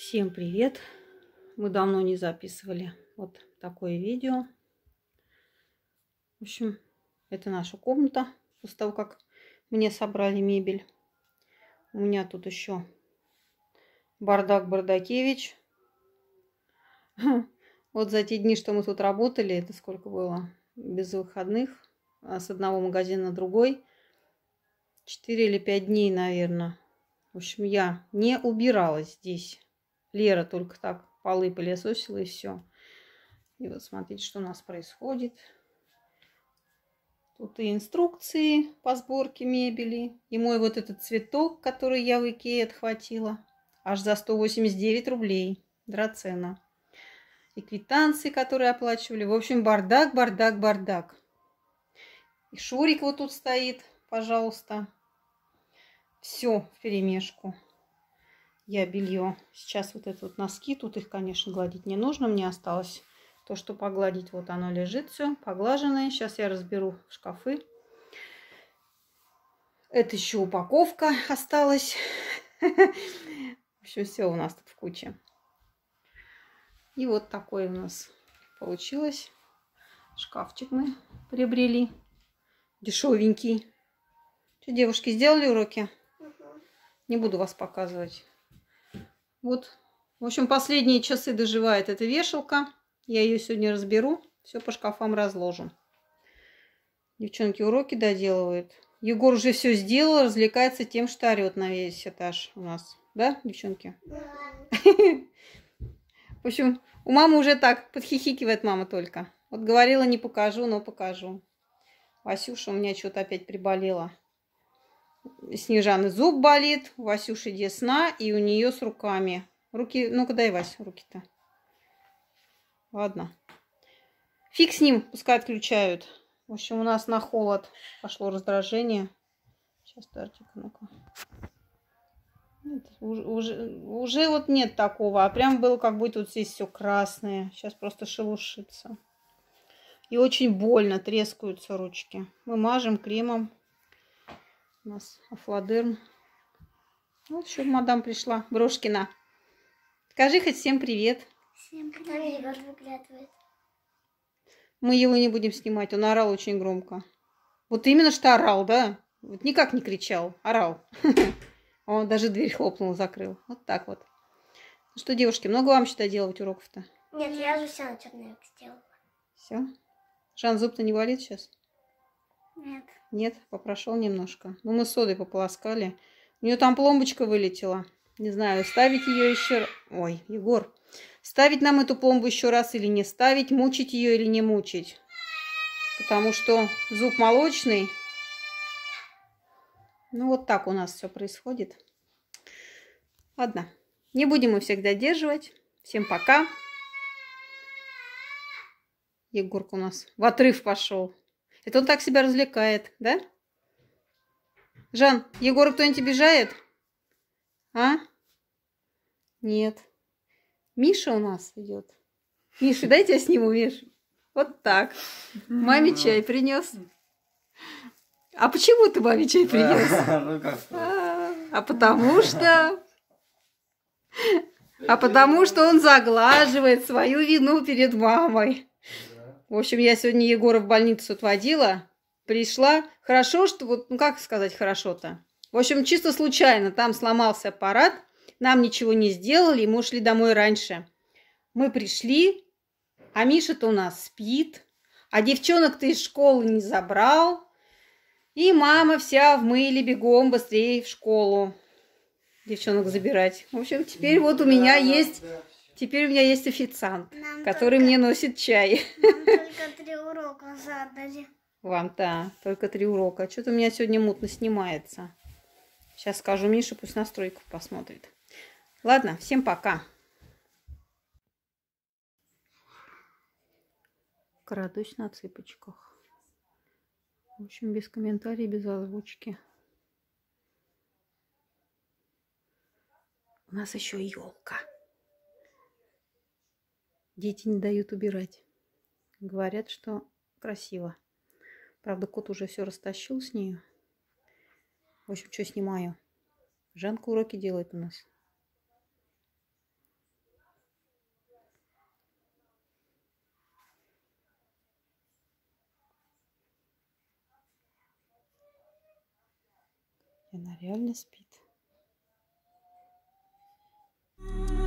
Всем привет! Мы давно не записывали вот такое видео. В общем, это наша комната. После того, как мне собрали мебель. У меня тут еще бардак Бардакевич. Вот за те дни, что мы тут работали, это сколько было? Без выходных. А с одного магазина на другой. Четыре или пять дней, наверное. В общем, я не убиралась здесь. Лера только так полы пылесосила и все. И вот смотрите, что у нас происходит. Тут и инструкции по сборке мебели. И мой вот этот цветок, который я в Икее отхватила. Аж за 189 рублей. Драцена. И квитанции, которые оплачивали. В общем, бардак, бардак, бардак. И Шурик вот тут стоит, пожалуйста. Все в перемешку я белье. Сейчас вот это вот носки, тут их, конечно, гладить не нужно. Мне осталось то, что погладить. Вот оно лежит все, поглаженное. Сейчас я разберу шкафы. Это еще упаковка осталась. Общем, все у нас тут в куче. И вот такой у нас получилось. Шкафчик мы приобрели. Дешевенький. Что, девушки, сделали уроки? Не буду вас показывать. Вот. В общем, последние часы доживает эта вешалка. Я ее сегодня разберу. Все по шкафам разложу. Девчонки уроки доделывают. Егор уже все сделал, развлекается тем, что орет на весь этаж у нас. Да, девчонки? Да. В общем, у мамы уже так подхихикивает мама только. Вот говорила, не покажу, но покажу. Васюша у меня что-то опять приболела. Снежаны зуб болит, у Васюши десна, и у нее с руками. Руки, ну-ка дай, Вась, руки-то. Ладно. Фиг с ним, пускай отключают. В общем, у нас на холод пошло раздражение. Сейчас, Тартик, ну-ка. Уже, уже, уже вот нет такого, а прям было как будто вот здесь все красное. Сейчас просто шелушится. И очень больно трескаются ручки. Мы мажем кремом у нас Афладерм. Вот еще мадам пришла, Брошкина. Скажи хоть всем привет. Всем привет. Там выглядывает. Мы его не будем снимать, он орал очень громко. Вот именно что орал, да? Вот никак не кричал, орал. Он даже дверь хлопнул, закрыл. Вот так вот. Ну что, девушки, много вам что делать уроков-то? Нет, я же все на черновик сделала. Все? Жан, зуб-то не болит сейчас? Нет. Нет, попрошел немножко. Ну, мы содой пополоскали. У нее там пломбочка вылетела. Не знаю, ставить ее еще... Ой, Егор. Ставить нам эту пломбу еще раз или не ставить, мучить ее или не мучить. Потому что зуб молочный. Ну, вот так у нас все происходит. Ладно, не будем мы всех задерживать. Всем пока. Егорка у нас в отрыв пошел. Это он так себя развлекает, да? Жан, Егор кто-нибудь обижает? А? Нет. Миша у нас идет. Миша, дайте я сниму, Миш. Вот так. Маме чай принес. А почему ты маме чай принес? Ну, а, а потому что... А потому что он заглаживает свою вину перед мамой. В общем, я сегодня Егора в больницу отводила. Пришла. Хорошо, что вот, ну как сказать хорошо-то? В общем, чисто случайно там сломался аппарат. Нам ничего не сделали, и мы ушли домой раньше. Мы пришли, а Миша-то у нас спит. А девчонок ты из школы не забрал. И мама вся в мыле бегом быстрее в школу девчонок забирать. В общем, теперь вот у меня есть Теперь у меня есть официант, Нам который только... мне носит чай. Нам только три урока задали. Вам-то только три урока. Что-то у меня сегодня мутно снимается. Сейчас скажу Мише, пусть настройку посмотрит. Ладно, всем пока. Крадусь на цыпочках. В общем, без комментариев, без озвучки. У нас еще елка. Дети не дают убирать. Говорят, что красиво. Правда, кот уже все растащил с нею. В общем, что снимаю. Жанка уроки делает у нас. И она реально спит. thank you